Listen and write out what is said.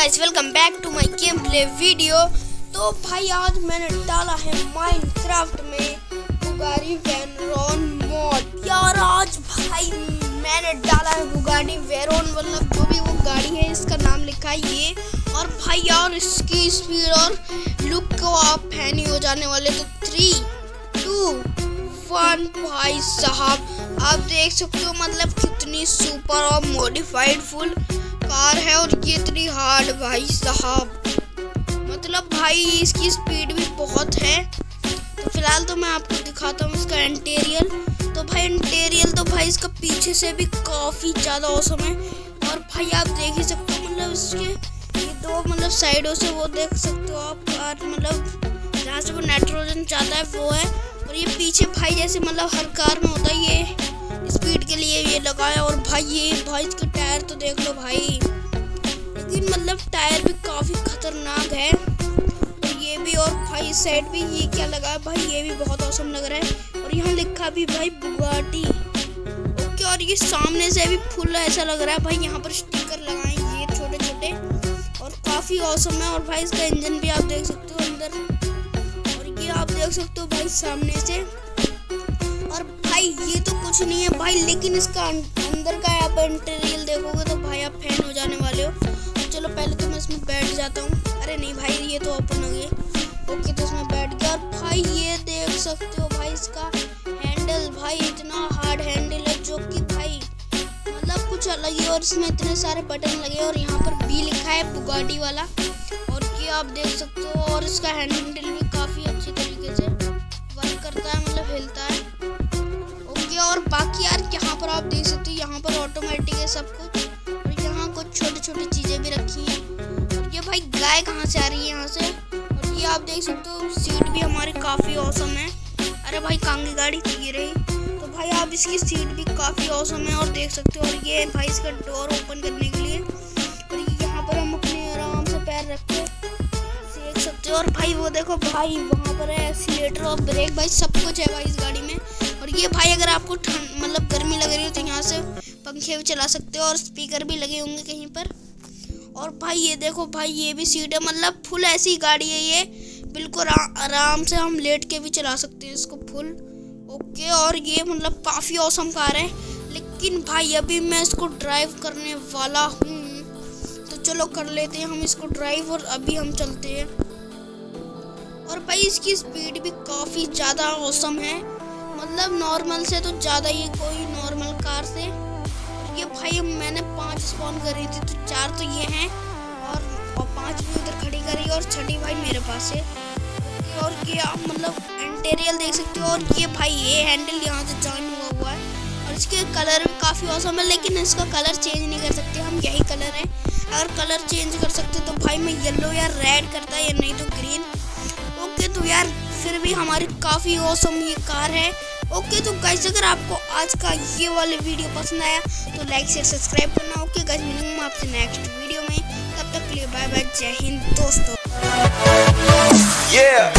Guys welcome back to my game play video तो भाई, आज मैंने डाला है माइनक्राफ्ट में बुगारी वेरोन मॉड यार, आज भाई मैंने डाला है बुगारी वेरोन मतलब जो भी वो गाड़ी है, इसका नाम लिखा है ये। और भाई यार, इसकी स्पीड और लुक को आप फ़ैन ही हो जाने वाले। तो थ्री टू वन भाई साहब, आप देख सकते हो मतलब कितनी सुपर और मॉडिफाइड फुल कार है और ये इतनी हार्ड भाई साहब। मतलब भाई, इसकी स्पीड भी बहुत है। तो फ़िलहाल तो मैं आपको दिखाता हूँ इसका इंटीरियल तो भाई इंटीरियल तो भाई इसका पीछे से भी काफ़ी ज़्यादा औसम है। और भाई, आप देख ही सकते हो मतलब इसके ये दो मतलब साइडों से वो देख सकते हो आप। और मतलब जहाँ से वो नाइट्रोजन जाता है, वो है। और ये पीछे भाई जैसे मतलब हर कार में होता है, ये स्पीड के लिए ये लगाया और भाई ये, भाई इसके टायर तो देख लो भाई। लेकिन मतलब टायर भी काफ़ी खतरनाक है। और ये भी और भाई साइड भी ये क्या लगा भाई, ये भी बहुत औसम लग रहा है। और यहाँ लिखा भी भाई बुगाटी ओके, और ये सामने से भी फुल ऐसा लग रहा है भाई, यहाँ पर स्टिकर लगाए ये छोटे छोटे और काफ़ी औसम है और भाई इसका इंजन भी आप देख सकते हो अंदर। और ये आप देख सकते हो भाई सामने से। और भाई ये तो कुछ नहीं है भाई, लेकिन इसका अंदर का आप इंटीरियल देखोगे तो भाई आप फ़ैन हो जाने वाले हो। चलो पहले तो मैं इसमें बैठ जाता हूँ। अरे नहीं भाई, ये तो ओपन हो गया ओके तो इसमें बैठ गया। और भाई ये देख सकते हो भाई, इसका हैंडल भाई इतना हार्ड हैंडल है जो कि भाई मतलब कुछ अलग ही और इसमें इतने सारे बटन लगे और यहाँ पर बी लिखा है बुगाडी वाला। और ये आप देख सकते हो, और इसका हैंडल भी काफ़ी अच्छी तरीके से वर्क करता है मतलब हिलता है। आप देख सकते हो यहाँ पर ऑटोमेटिक है सब कुछ। और यहाँ कुछ छोटी छोटी चीज़ें भी रखी हैं। और ये भाई गाय कहाँ से आ रही है यहाँ से? और ये आप देख सकते हो सीट भी हमारी काफ़ी औसम है। अरे भाई कांगी गाड़ी ये रही। तो भाई आप इसकी सीट भी काफ़ी औसम है और देख सकते हो। और ये भाई इसका डोर ओपन करने के लिए। और यहाँ पर हम अपने आराम से पैर रख के देख सकते हो। और भाई वो देखो, भाई वहाँ पर है एक्सीटर और ब्रेक भाई सब कुछ है भाई इस गाड़ी ये भाई अगर आपको ठंड मतलब गर्मी लग रही हो तो यहाँ से पंखे भी चला सकते हो और स्पीकर भी लगे होंगे कहीं पर। और भाई ये देखो, भाई ये भी सीट है मतलब फुल ऐसी गाड़ी है ये। बिल्कुल आराम से हम लेट के भी चला सकते हैं इसको फुल ओके और ये मतलब काफ़ी औसम कार है। लेकिन भाई अभी मैं इसको ड्राइव करने वाला हूँ। तो चलो कर लेते हैं हम इसको ड्राइव और अभी हम चलते हैं। और भाई इसकी स्पीड भी काफ़ी ज़्यादा औसम है। मतलब नॉर्मल से तो ज़्यादा ही कोई नॉर्मल कार से। ये भाई मैंने पाँच स्पॉन करी थी तो चार तो ये हैं और, पाँच भी उधर खड़ी करी और छठी भाई मेरे पास है। और ये आप मतलब इंटीरियल देख सकते हो और ये भाई ये हैंडल यहाँ से जॉइन हुआ हुआ है। और इसके कलर भी काफ़ी औसम है लेकिन इसका कलर चेंज नहीं कर सकते हम यही कलर है। अगर कलर चेंज कर सकते तो भाई मैं येलो या रेड करता या नहीं तो ग्रीन ओके तो यार फिर भी हमारी काफ़ी औसम ये कार है। ओके तो गाइस अगर आपको आज का ये वाले वीडियो पसंद आया तो लाइक शेयर सब्सक्राइब करना, ओके गाइस मिलूँगा आपसे नेक्स्ट वीडियो में तब तक के लिए बाय बाय जय हिंद, दोस्तों yeah.